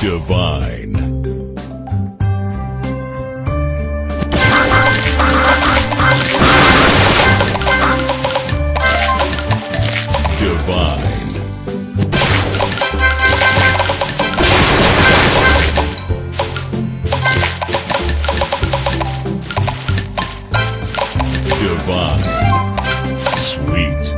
Divine. Divine. Divine. Sweet.